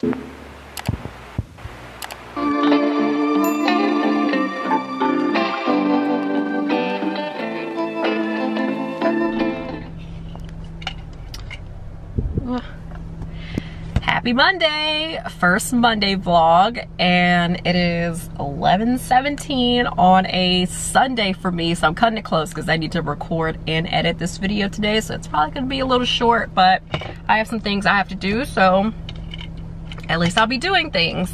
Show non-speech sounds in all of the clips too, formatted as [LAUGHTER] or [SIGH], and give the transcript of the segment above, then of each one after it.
Happy Monday, first Monday vlog, and it is 11:17 on a Sunday for me, so I'm cutting it close because I need to record and edit this video today, so it's probably gonna be a little short, but I have some things I have to do, so at least I'll be doing things.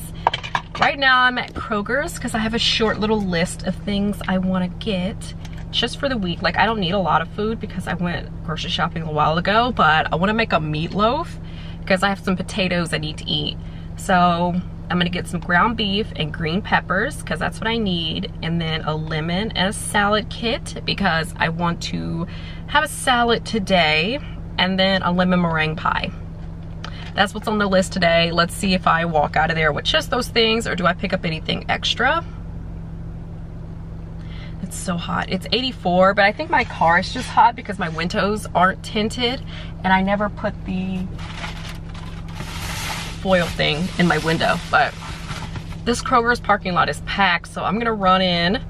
Right now I'm at Kroger's because I have a short little list of things I want to get just for the week. Like I don't need a lot of food because I went grocery shopping a while ago, but I want to make a meatloaf because I have some potatoes I need to eat. So I'm gonna get some ground beef and green peppers because that's what I need. And then a lemon and a salad kit because I want to have a salad today and then a lemon meringue pie. That's what's on the list today. Let's see if I walk out of there with just those things or do I pick up anything extra? It's so hot. It's 84, but I think my car is just hot because my windows aren't tinted and I never put the foil thing in my window, but this Kroger's parking lot is packed, so I'm gonna run in.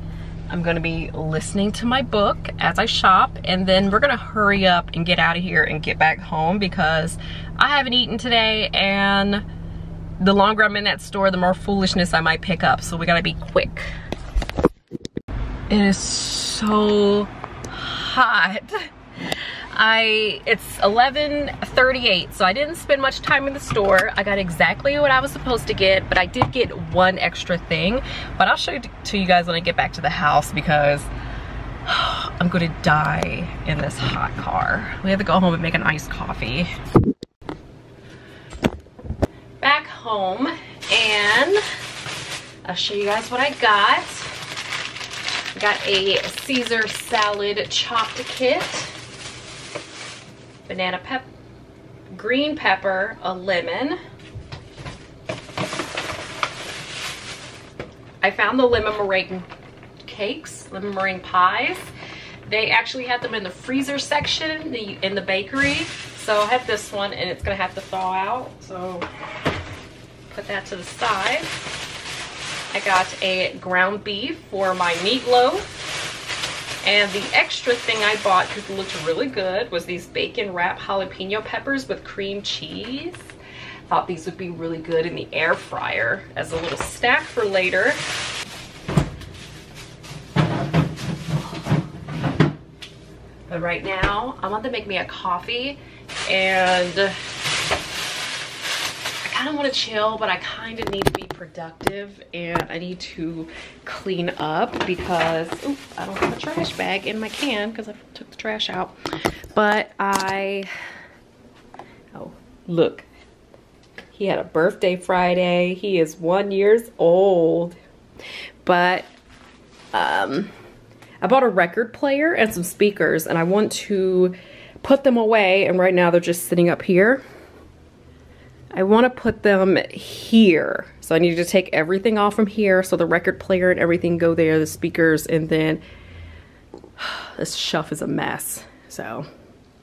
I'm gonna be listening to my book as I shop, and then we're gonna hurry up and get out of here and get back home because I haven't eaten today, and the longer I'm in that store, the more foolishness I might pick up, so we gotta be quick. It is so hot. I it's 11:38, so I didn't spend much time in the store. I got exactly what I was supposed to get, but I did get one extra thing. But I'll show you to you guys when I get back to the house because [SIGHS] I'm gonna die in this hot car. We have to go home and make an iced coffee. Back home and I'll show you guys what I got. I got a Caesar salad chopped kit banana pep, green pepper, a lemon. I found the lemon meringue cakes, lemon meringue pies. They actually had them in the freezer section in the bakery. So I have this one and it's gonna have to thaw out. So put that to the side. I got a ground beef for my meatloaf. And the extra thing I bought, because it looked really good, was these bacon wrap jalapeno peppers with cream cheese. Thought these would be really good in the air fryer as a little snack for later. But right now, I'm about to make me a coffee and kind of want to chill, but I kind of need to be productive and I need to clean up because I don't have a trash bag in my can because I took the trash out. But I, oh, look. He had a birthday Friday. He is one years old. But um, I bought a record player and some speakers and I want to put them away and right now they're just sitting up here I want to put them here. So I need to take everything off from here so the record player and everything go there, the speakers, and then [SIGHS] this shelf is a mess. So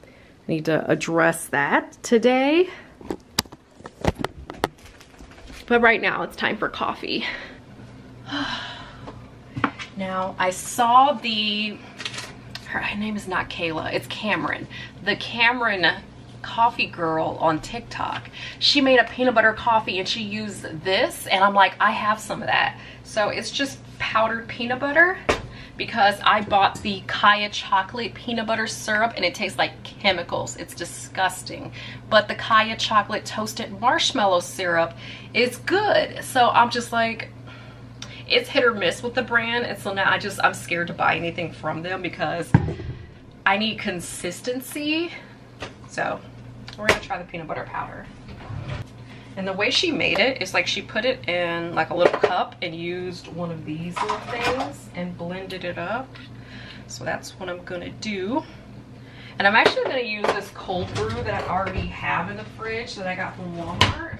I need to address that today. But right now it's time for coffee. [SIGHS] now I saw the, her name is not Kayla, it's Cameron. The Cameron coffee girl on TikTok. She made a peanut butter coffee and she used this and I'm like, I have some of that. So it's just powdered peanut butter because I bought the Kaya chocolate peanut butter syrup and it tastes like chemicals. It's disgusting. But the Kaya chocolate toasted marshmallow syrup is good. So I'm just like, it's hit or miss with the brand. And so now I just, I'm scared to buy anything from them because I need consistency. So we're gonna try the peanut butter powder. And the way she made it is like she put it in like a little cup and used one of these little things and blended it up. So that's what I'm gonna do. And I'm actually gonna use this cold brew that I already have in the fridge that I got from Walmart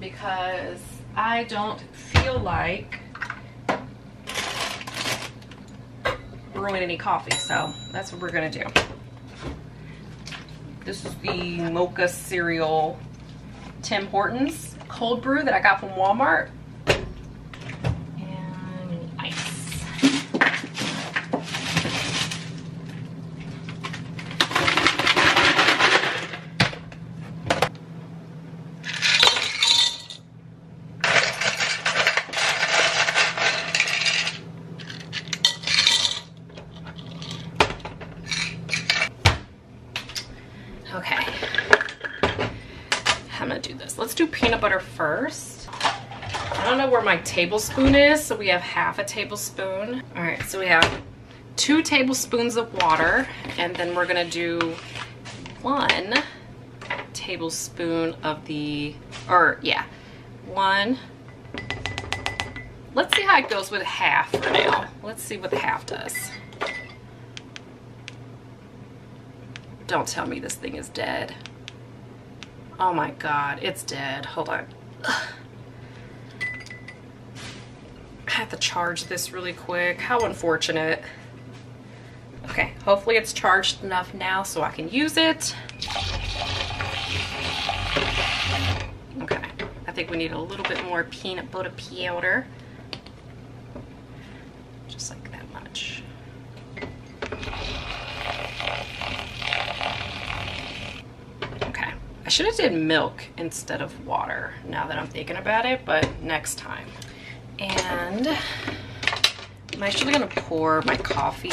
because I don't feel like brewing any coffee. So that's what we're gonna do. This is the mocha cereal Tim Hortons cold brew that I got from Walmart. And ice. Okay. I'm gonna do this. Let's do peanut butter first. I don't know where my tablespoon is, so we have half a tablespoon. All right, so we have two tablespoons of water, and then we're gonna do one tablespoon of the, or yeah, one. Let's see how it goes with half for now. Let's see what the half does. Don't tell me this thing is dead. Oh my god, it's dead. Hold on. Ugh. I have to charge this really quick. How unfortunate. Okay, hopefully it's charged enough now so I can use it. Okay, I think we need a little bit more peanut butter powder. Just like that much. Okay, I should have did milk instead of water now that I'm thinking about it, but next time. And I'm actually gonna pour my coffee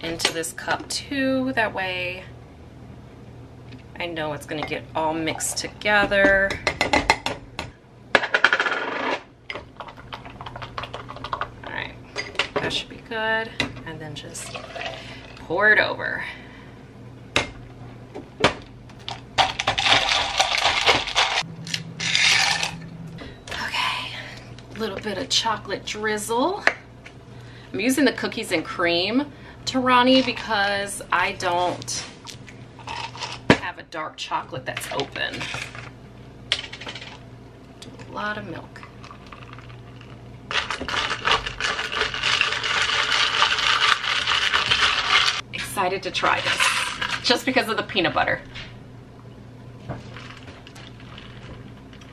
into this cup too. That way I know it's gonna get all mixed together. All right, that should be good. And then just pour it over. Okay, of chocolate drizzle. I'm using the cookies and cream Torani because I don't have a dark chocolate that's open. A lot of milk. Excited to try this just because of the peanut butter.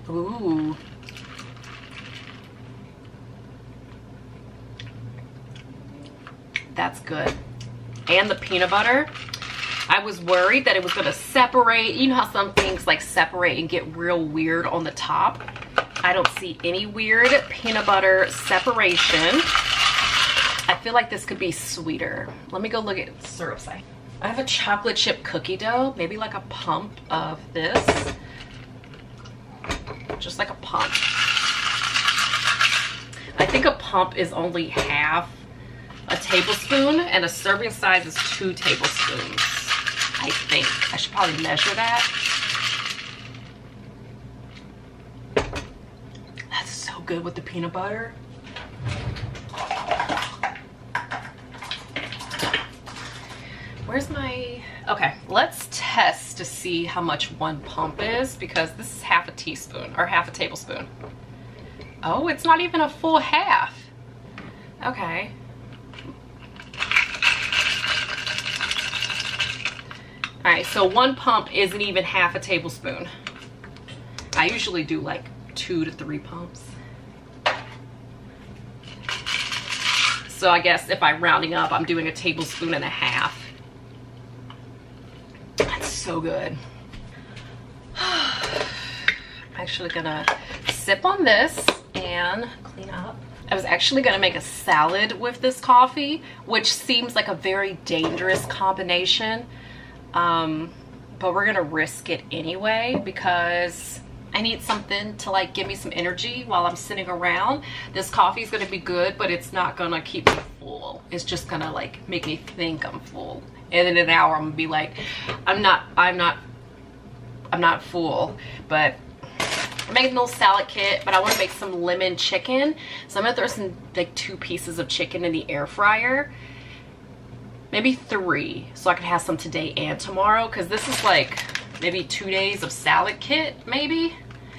Ooh. That's good. And the peanut butter. I was worried that it was gonna separate. You know how some things like separate and get real weird on the top? I don't see any weird peanut butter separation. I feel like this could be sweeter. Let me go look at syrup side. I have a chocolate chip cookie dough, maybe like a pump of this. Just like a pump. I think a pump is only half tablespoon and a serving size is two tablespoons. I think. I should probably measure that. That's so good with the peanut butter. Where's my, okay, let's test to see how much one pump is because this is half a teaspoon or half a tablespoon. Oh, it's not even a full half. Okay. All right, so one pump isn't even half a tablespoon. I usually do like two to three pumps. So I guess if I'm rounding up, I'm doing a tablespoon and a half. That's so good. [SIGHS] I'm actually gonna sip on this and clean up. I was actually gonna make a salad with this coffee, which seems like a very dangerous combination. Um, but we're gonna risk it anyway because I need something to like give me some energy while I'm sitting around. This coffee is gonna be good, but it's not gonna keep me full. It's just gonna like make me think I'm full. And in an hour I'm gonna be like, I'm not, I'm not, I'm not full. But I'm making a little salad kit, but I wanna make some lemon chicken. So I'm gonna throw some like two pieces of chicken in the air fryer maybe three so I could have some today and tomorrow because this is like maybe two days of salad kit maybe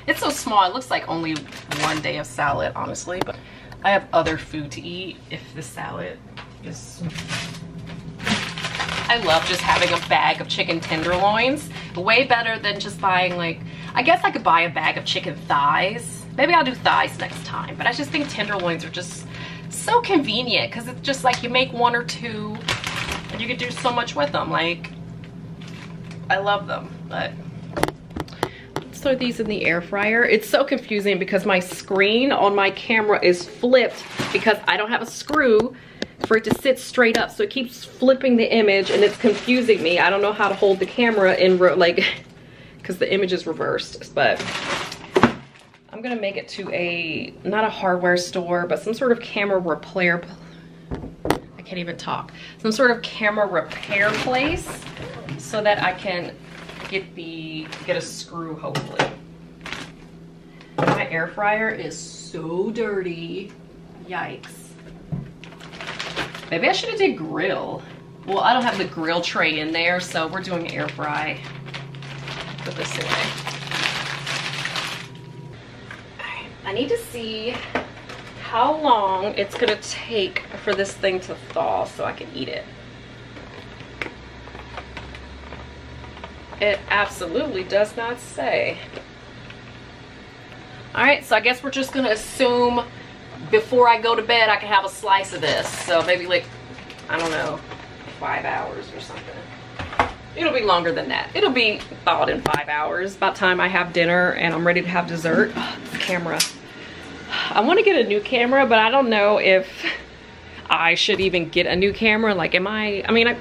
it's so small it looks like only one day of salad honestly but I have other food to eat if the salad is I love just having a bag of chicken tenderloins way better than just buying like, I guess I could buy a bag of chicken thighs. Maybe I'll do thighs next time, but I just think tenderloins are just so convenient because it's just like you make one or two and you can do so much with them. Like, I love them, but let's throw these in the air fryer. It's so confusing because my screen on my camera is flipped because I don't have a screw for it to sit straight up. So it keeps flipping the image and it's confusing me. I don't know how to hold the camera in like, [LAUGHS] because the image is reversed, but I'm gonna make it to a, not a hardware store, but some sort of camera repair, can't even talk, some sort of camera repair place so that I can get the, get a screw hopefully. My air fryer is so dirty, yikes. Maybe I should have did grill. Well, I don't have the grill tray in there, so we're doing air fry. Put this away. I need to see how long it's gonna take for this thing to thaw so I can eat it. It absolutely does not say. All right, so I guess we're just gonna assume before I go to bed, I can have a slice of this. So maybe like, I don't know, five hours or something. It'll be longer than that. It'll be thawed in five hours. About time I have dinner and I'm ready to have dessert. Oh, camera. I want to get a new camera, but I don't know if I should even get a new camera. Like, am I, I mean, I,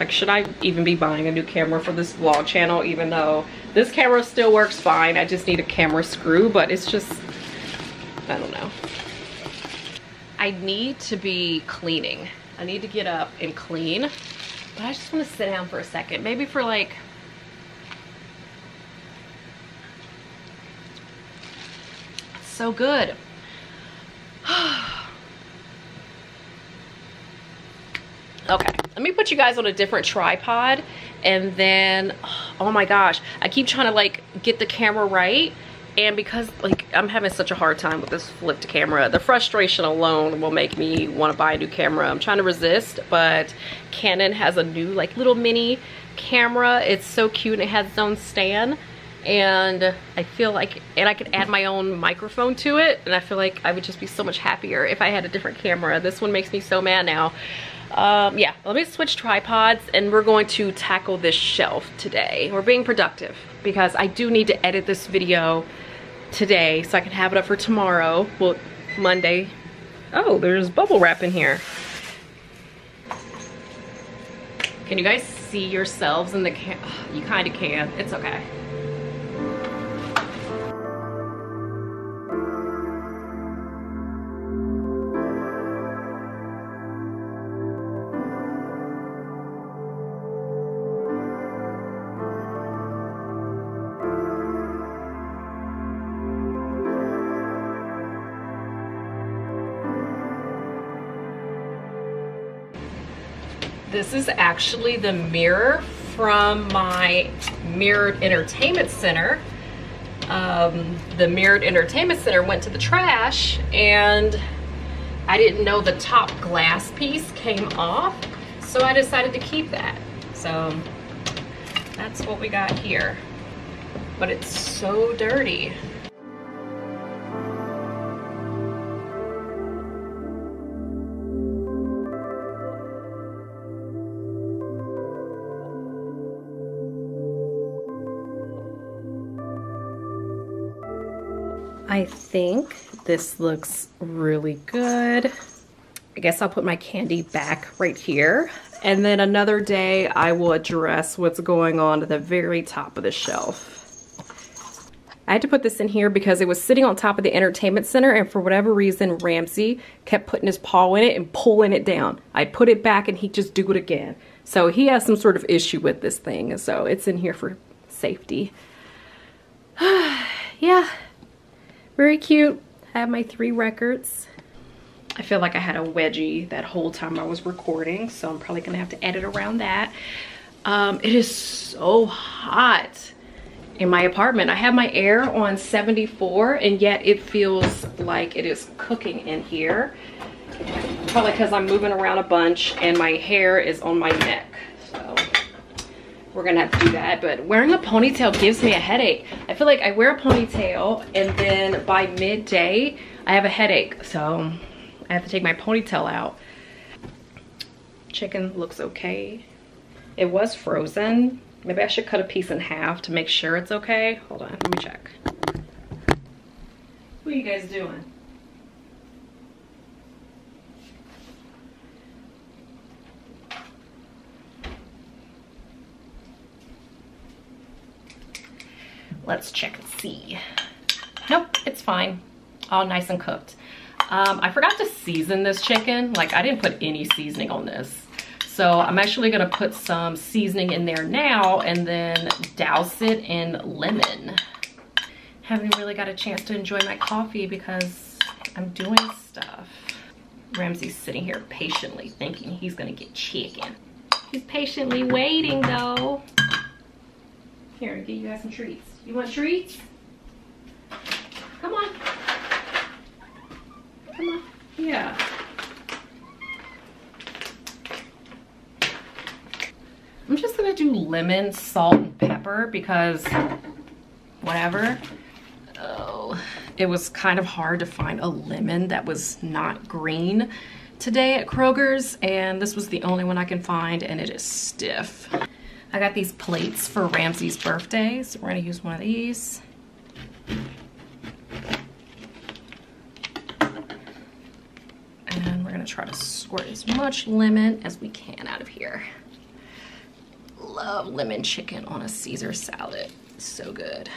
like, should I even be buying a new camera for this vlog channel, even though this camera still works fine. I just need a camera screw, but it's just, I don't know. I need to be cleaning. I need to get up and clean, but I just want to sit down for a second. Maybe for like, so good. [SIGHS] okay, let me put you guys on a different tripod and then, [SIGHS] oh my gosh, I keep trying to like get the camera right and because like I'm having such a hard time with this flipped camera, the frustration alone will make me want to buy a new camera. I'm trying to resist, but Canon has a new like little mini camera. It's so cute and it has its own stand. And I feel like, and I could add my own microphone to it. And I feel like I would just be so much happier if I had a different camera. This one makes me so mad now. Um, yeah, let me switch tripods and we're going to tackle this shelf today. We're being productive because I do need to edit this video today so I can have it up for tomorrow. Well, Monday. Oh, there's bubble wrap in here. Can you guys see yourselves in the cam? [SIGHS] You kind of can. It's okay. This is actually the mirror from my Mirrored Entertainment Center. Um, the Mirrored Entertainment Center went to the trash and I didn't know the top glass piece came off, so I decided to keep that. So that's what we got here. But it's so dirty. Think this looks really good. I guess I'll put my candy back right here. And then another day I will address what's going on at the very top of the shelf. I had to put this in here because it was sitting on top of the entertainment center and for whatever reason Ramsey kept putting his paw in it and pulling it down. I put it back and he just do it again. So he has some sort of issue with this thing so it's in here for safety. [SIGHS] yeah, very cute. I have my three records. I feel like I had a wedgie that whole time I was recording, so I'm probably gonna have to edit around that. Um, it is so hot in my apartment. I have my air on 74 and yet it feels like it is cooking in here. Probably because I'm moving around a bunch and my hair is on my neck. We're gonna have to do that. But wearing a ponytail gives me a headache. I feel like I wear a ponytail and then by midday, I have a headache. So I have to take my ponytail out. Chicken looks okay. It was frozen. Maybe I should cut a piece in half to make sure it's okay. Hold on, let me check. What are you guys doing? Let's check and see. Nope, it's fine. All nice and cooked. Um, I forgot to season this chicken. Like I didn't put any seasoning on this. So I'm actually gonna put some seasoning in there now and then douse it in lemon. Haven't really got a chance to enjoy my coffee because I'm doing stuff. Ramsey's sitting here patiently thinking he's gonna get chicken. He's patiently waiting though. Here, get you guys some treats. You want treats? Come on. Come on. Yeah. I'm just gonna do lemon, salt, and pepper because whatever. Oh, it was kind of hard to find a lemon that was not green today at Kroger's and this was the only one I can find and it is stiff. I got these plates for Ramsey's birthday, so we're gonna use one of these. And we're gonna try to squirt as much lemon as we can out of here. Love lemon chicken on a Caesar salad. So good.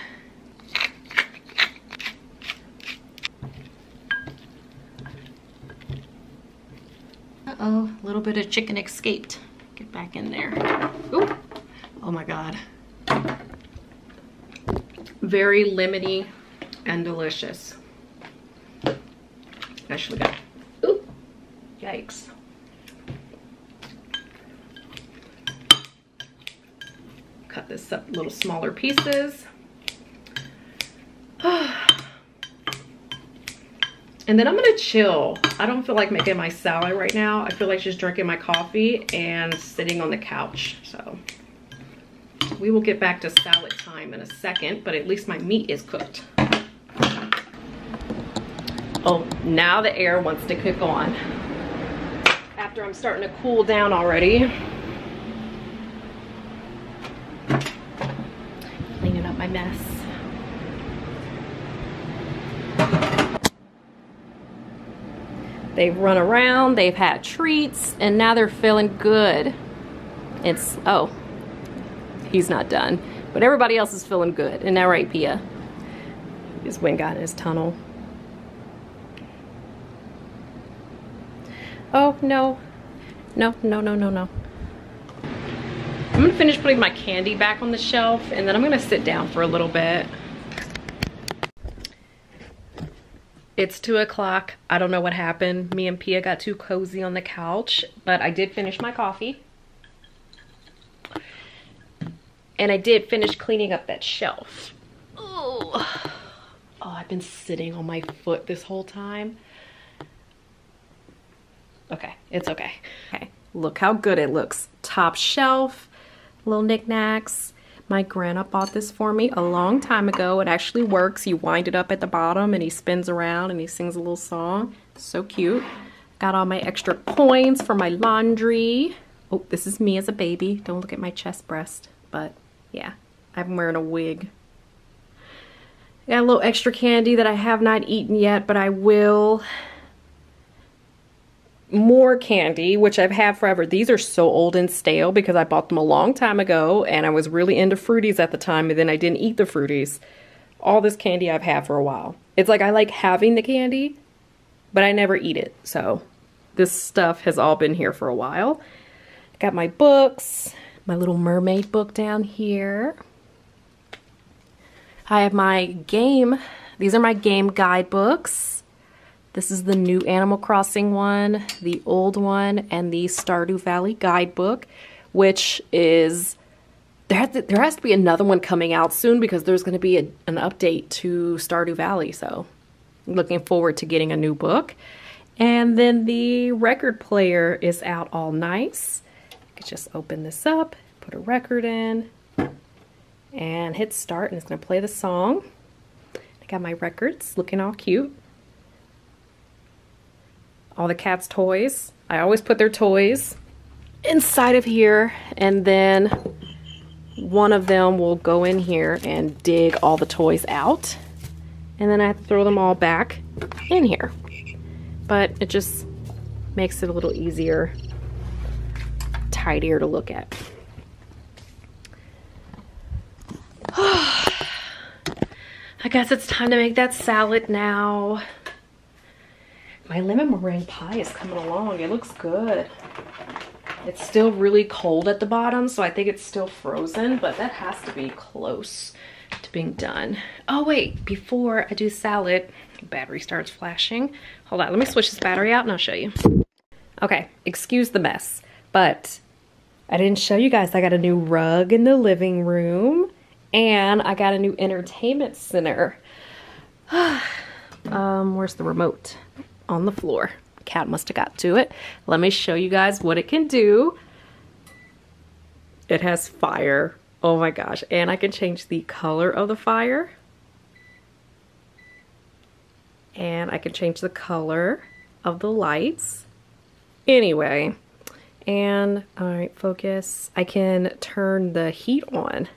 Uh-oh, a little bit of chicken escaped. Get back in there. Oop. Oh my God. Very lemony and delicious. Actually got, oop, yikes. Cut this up little smaller pieces. [SIGHS] And then I'm gonna chill. I don't feel like making my salad right now. I feel like just drinking my coffee and sitting on the couch, so. We will get back to salad time in a second, but at least my meat is cooked. Oh, now the air wants to kick on. After I'm starting to cool down already. Cleaning up my mess. They've run around, they've had treats, and now they're feeling good. It's, oh, he's not done. But everybody else is feeling good. Isn't that right, Pia? He just went got in his tunnel. Oh, no. No, no, no, no, no. I'm gonna finish putting my candy back on the shelf and then I'm gonna sit down for a little bit. It's two o'clock. I don't know what happened. Me and Pia got too cozy on the couch, but I did finish my coffee. And I did finish cleaning up that shelf. Oh, oh I've been sitting on my foot this whole time. Okay, it's okay. Okay, look how good it looks. Top shelf, little knickknacks. My grandpa bought this for me a long time ago. It actually works. You wind it up at the bottom and he spins around and he sings a little song. So cute. Got all my extra coins for my laundry. Oh, this is me as a baby. Don't look at my chest breast. But yeah, I'm wearing a wig. Got a little extra candy that I have not eaten yet, but I will more candy, which I've had forever. These are so old and stale because I bought them a long time ago and I was really into fruities at the time and then I didn't eat the fruities. All this candy I've had for a while. It's like I like having the candy, but I never eat it. So this stuff has all been here for a while. Got my books, my little mermaid book down here. I have my game. These are my game guidebooks. This is the new Animal Crossing one, the old one, and the Stardew Valley guidebook, which is there has, to, there has to be another one coming out soon because there's going to be a, an update to Stardew Valley. So looking forward to getting a new book. And then the record player is out all nice. Could just open this up, put a record in. and hit start and it's gonna play the song. I got my records looking all cute. All the cat's toys. I always put their toys inside of here and then one of them will go in here and dig all the toys out and then I have to throw them all back in here. But it just makes it a little easier, tidier to look at. [SIGHS] I guess it's time to make that salad now. My lemon meringue pie is coming along. It looks good. It's still really cold at the bottom, so I think it's still frozen, but that has to be close to being done. Oh wait, before I do salad, battery starts flashing. Hold on, let me switch this battery out and I'll show you. Okay, excuse the mess, but I didn't show you guys I got a new rug in the living room and I got a new entertainment center. [SIGHS] um, where's the remote? On the floor. Cat must have got to it. Let me show you guys what it can do. It has fire. Oh my gosh. And I can change the color of the fire. And I can change the color of the lights. Anyway, and all right, focus. I can turn the heat on.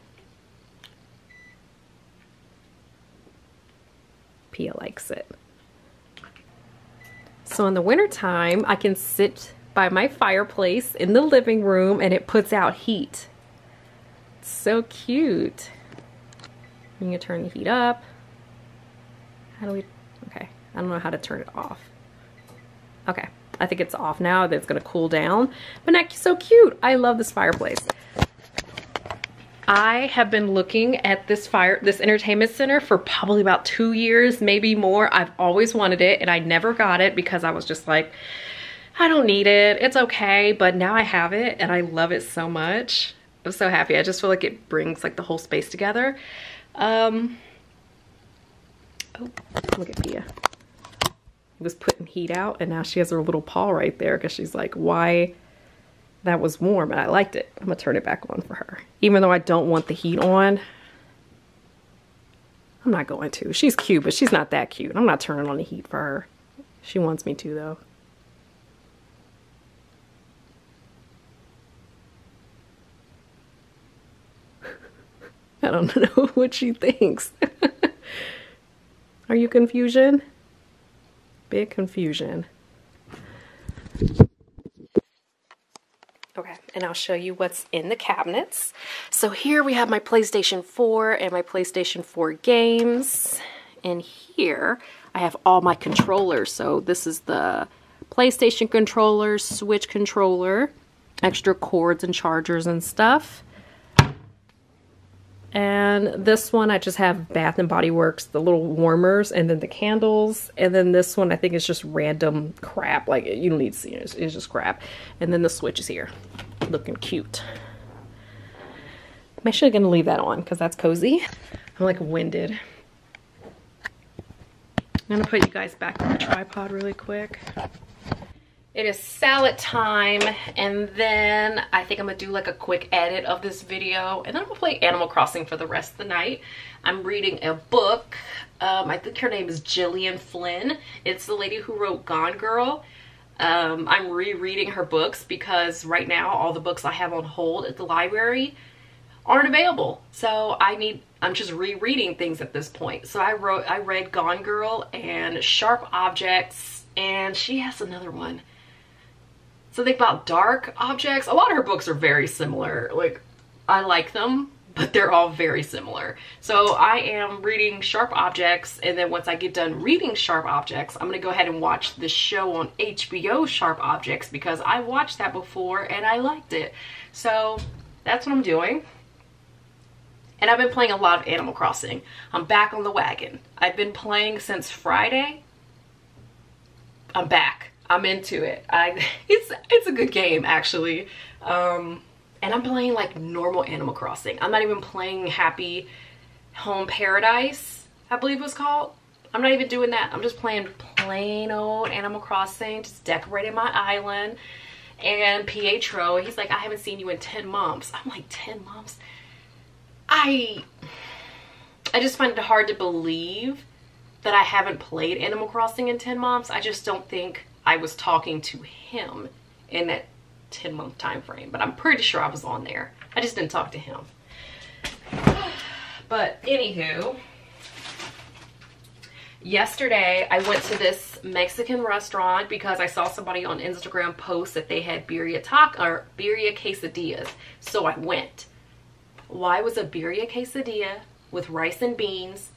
Pia likes it. So in the wintertime, I can sit by my fireplace in the living room and it puts out heat. It's so cute. You can turn the heat up. How do we, okay. I don't know how to turn it off. Okay, I think it's off now. That it's gonna cool down. But that's so cute. I love this fireplace. I have been looking at this fire, this entertainment center for probably about two years, maybe more. I've always wanted it and I never got it because I was just like, I don't need it. It's okay. But now I have it and I love it so much. I'm so happy. I just feel like it brings like the whole space together. Um, oh, look at Pia. Was putting heat out and now she has her little paw right there because she's like, why that was warm and I liked it. I'm gonna turn it back on for her. Even though I don't want the heat on, I'm not going to. She's cute, but she's not that cute. I'm not turning on the heat for her. She wants me to though. [LAUGHS] I don't [LAUGHS] know what she thinks. [LAUGHS] Are you confusion? Big confusion. Okay, and I'll show you what's in the cabinets. So here we have my PlayStation 4 and my PlayStation 4 games. And here I have all my controllers. So this is the PlayStation controller, Switch controller, extra cords and chargers and stuff. And this one, I just have Bath and Body Works, the little warmers, and then the candles. And then this one, I think is just random crap. Like, you don't need to see it. It's, it's just crap. And then the switch is here, looking cute. I'm actually to leave that on because that's cozy. I'm like winded. I'm to put you guys back on the tripod really quick. It is salad time and then I think I'm gonna do like a quick edit of this video and then I'm gonna play Animal Crossing for the rest of the night. I'm reading a book. Um, I think her name is Gillian Flynn. It's the lady who wrote Gone Girl. Um, I'm rereading her books because right now all the books I have on hold at the library aren't available. So I need, I'm just rereading things at this point. So I wrote, I read Gone Girl and Sharp Objects and she has another one something about dark objects. A lot of her books are very similar. Like, I like them, but they're all very similar. So I am reading Sharp Objects, and then once I get done reading Sharp Objects, I'm gonna go ahead and watch the show on HBO, Sharp Objects, because I watched that before and I liked it. So that's what I'm doing. And I've been playing a lot of Animal Crossing. I'm back on the wagon. I've been playing since Friday. I'm back. I'm into it. I [LAUGHS] it's it's a good game actually. Um, and I'm playing like normal Animal Crossing. I'm not even playing Happy Home Paradise, I believe it was called. I'm not even doing that. I'm just playing plain old Animal Crossing, just decorating my island. And Pietro, he's like, I haven't seen you in 10 months. I'm like, 10 months? I I just find it hard to believe that I haven't played Animal Crossing in 10 months. I just don't think I was talking to him in that 10 month time frame, but I'm pretty sure I was on there. I just didn't talk to him. [SIGHS] But anywho, yesterday I went to this Mexican restaurant because I saw somebody on Instagram post that they had birria taco or birria quesadillas. So I went. Why was a birria quesadilla with rice and beans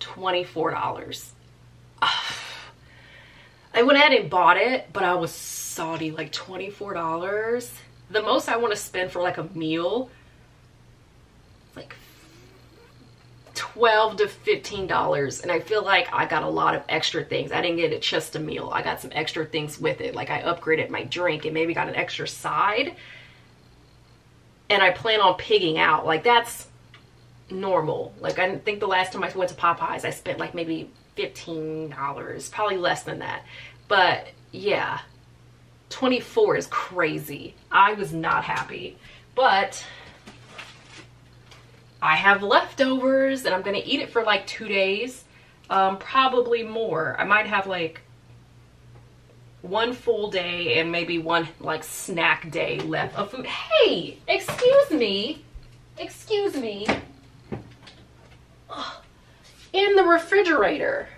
$24? I went ahead and bought it, but I was salty, like $24. The most I want to spend for like a meal, like 12 to 15 dollars. And i feel like i got a lot of extra things. I didn't get it just a meal. I got some extra things with it. Like i upgraded my drink and maybe got an extra side. And i plan on pigging out. Like that's normal. Like i think the last time i went to popeyes i spent like maybe 15 dollars probably less than that but yeah 24 is crazy i was not happy but I have leftovers and I'm gonna eat it for like two days. Um, probably more. I might have like one full day and maybe one like snack day left of food. Hey, excuse me. Excuse me. In the refrigerator.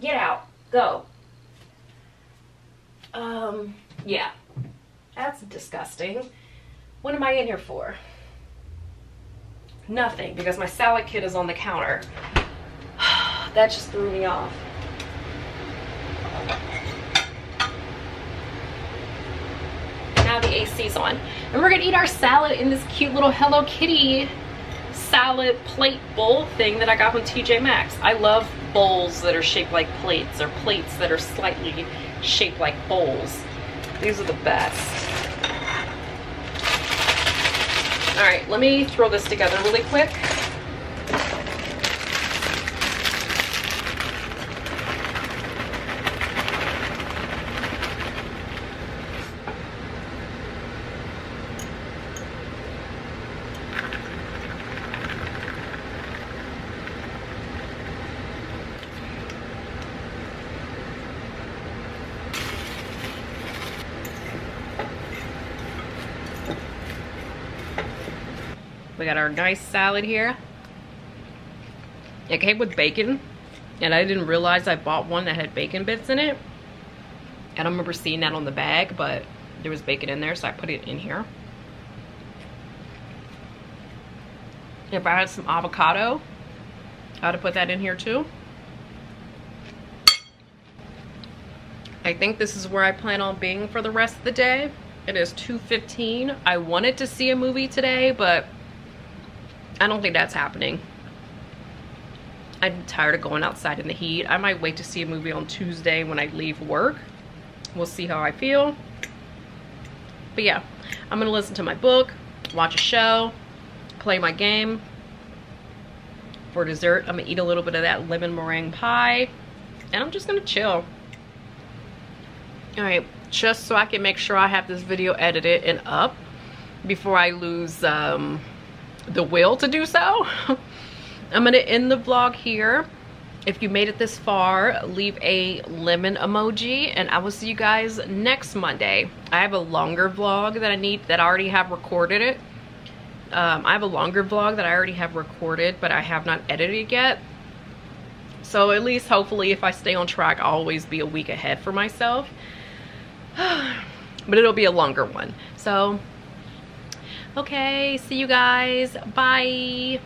Get out. Go. Um, yeah. That's disgusting. What am I in here for? Nothing, because my salad kit is on the counter. [SIGHS] that just threw me off. Now the AC's on. And we're gonna eat our salad in this cute little Hello Kitty salad plate bowl thing that I got from TJ Maxx. I love bowls that are shaped like plates or plates that are slightly shaped like bowls. These are the best. All right, let me throw this together really quick. Got our nice salad here. It came with bacon, and I didn't realize I bought one that had bacon bits in it. I don't remember seeing that on the bag, but there was bacon in there, so I put it in here. If I had some avocado, I would put that in here too. I think this is where I plan on being for the rest of the day. It is 2.15. I wanted to see a movie today, but I don't think that's happening. I'm tired of going outside in the heat. I might wait to see a movie on Tuesday when I leave work. We'll see how I feel. But yeah, I'm gonna listen to my book, watch a show, play my game. For dessert, I'm gonna eat a little bit of that lemon meringue pie, and I'm just gonna chill. All right, just so I can make sure I have this video edited and up before I lose um, the will to do so. I'm gonna end the vlog here. If you made it this far, leave a lemon emoji and I will see you guys next Monday. I have a longer vlog that I need, that I already have recorded it. Um, I have a longer vlog that I already have recorded, but I have not edited yet. So at least hopefully if I stay on track, I'll always be a week ahead for myself. [SIGHS] but it'll be a longer one. So Okay, see you guys. Bye.